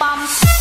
bum.